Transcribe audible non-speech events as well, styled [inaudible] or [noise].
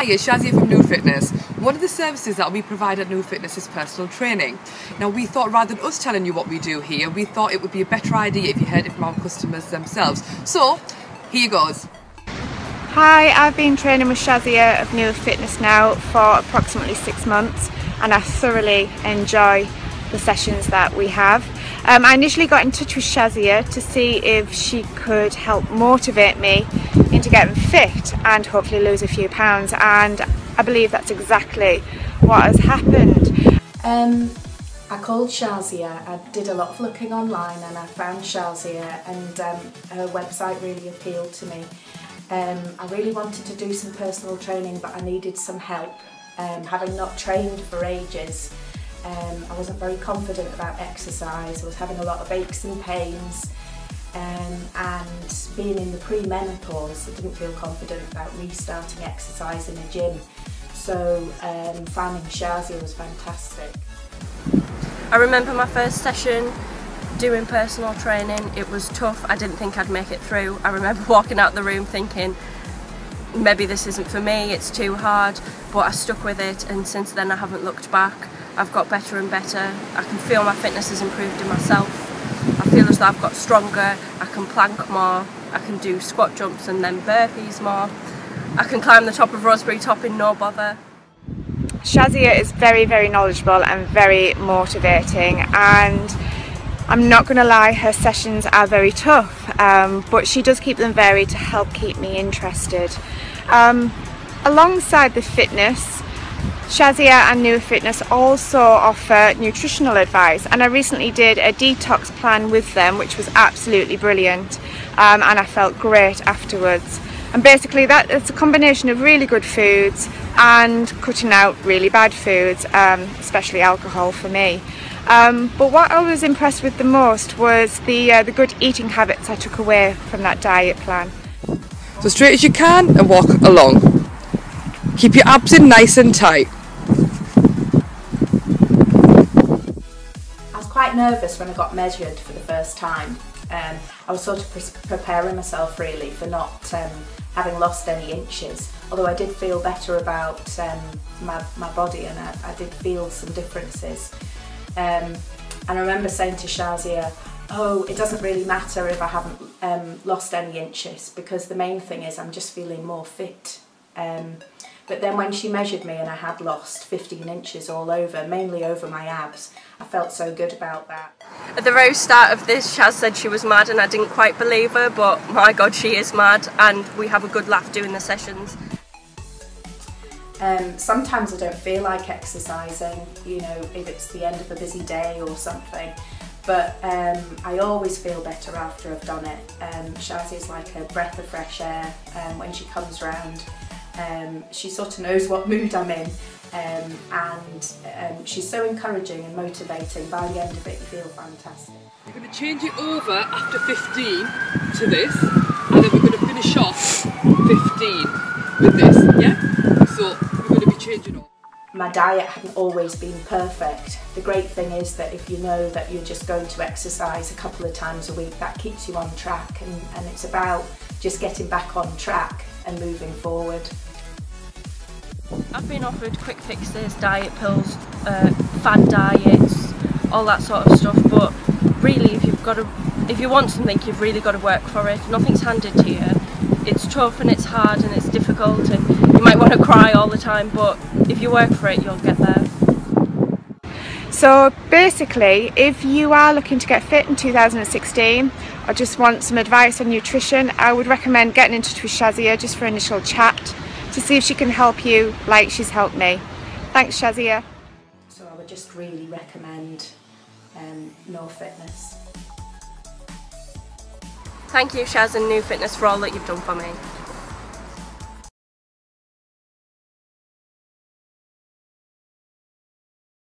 Hiya, Shazia from Nur Fitness. One of the services that we provide at Nur Fitness is personal training. Now, we thought rather than us telling you what we do here, we thought it would be a better idea if you heard it from our customers themselves. So, here goes. Hi, I've been training with Shazia of Nur Fitness now for approximately six months and I thoroughly enjoy the sessions that we have. Um, I initially got in touch with Shazia to see if she could help motivate me into getting fit and hopefully lose a few pounds and I believe that's exactly what has happened. Um, I called Shazia, I did a lot of looking online and I found Shazia and um, her website really appealed to me. Um, I really wanted to do some personal training but I needed some help. Um, having not trained for ages, um, I wasn't very confident about exercise, I was having a lot of aches and pains. Um, and being in the pre-menopause I didn't feel confident about restarting exercise in a gym. So um, finding Shazia was fantastic. I remember my first session doing personal training, it was tough, I didn't think I'd make it through. I remember [laughs] walking out the room thinking maybe this isn't for me, it's too hard, but I stuck with it and since then I haven't looked back. I've got better and better, I can feel my fitness has improved in myself I feel as though I've got stronger, I can plank more, I can do squat jumps and then burpees more. I can climb the top of Roseberry Topping no bother. Shazia is very, very knowledgeable and very motivating and I'm not going to lie, her sessions are very tough, um, but she does keep them varied to help keep me interested. Um, alongside the fitness, Shazia and Nur Fitness also offer nutritional advice and I recently did a detox plan with them which was absolutely brilliant um, and I felt great afterwards. And basically that it's a combination of really good foods and cutting out really bad foods, um, especially alcohol for me. Um, but what I was impressed with the most was the, uh, the good eating habits I took away from that diet plan. So straight as you can and walk along. Keep your abs in nice and tight. Quite nervous when I got measured for the first time. Um, I was sort of pre preparing myself really for not um, having lost any inches, although I did feel better about um, my, my body and I, I, did feel some differences. Um, and I remember saying to Shazia, oh, it doesn't really matter if I haven't um, lost any inches because the main thing is I'm just feeling more fit. Um, but then when she measured me and I had lost 15 inches all over, mainly over my abs, I felt so good about that. At the very start of this, Shaz said she was mad and I didn't quite believe her, but my God, she is mad and we have a good laugh doing the sessions. Um, sometimes I don't feel like exercising, you know, if it's the end of a busy day or something. But um, I always feel better after I've done it. Um, Shaz is like a breath of fresh air um, when she comes round. Um, she sort of knows what mood I'm in um, and um, she's so encouraging and motivating. By the end of it, you feel fantastic. We're going to change it over after 15 to this, and then we're going to finish off 15 with this, yeah? So we're going to be changing up. My diet hadn't always been perfect. The great thing is that if you know that you're just going to exercise a couple of times a week, that keeps you on track and, and it's about just getting back on track and moving forward. I've been offered quick fixes, diet pills, uh, fad diets, all that sort of stuff. But really, if you've got to, if you want something, you've really got to work for it. Nothing's handed to you. It's tough and it's hard and it's difficult, and you might want to cry all the time. But if you work for it, you'll get there. So basically, if you are looking to get fit in 2016 or just want some advice on nutrition, I would recommend getting in touch with Shazia just for initial chat to see if she can help you like she's helped me. Thanks Shazia. So I would just really recommend um, Nur Fitness. Thank you Shaz and Nur Fitness for all that you've done for me.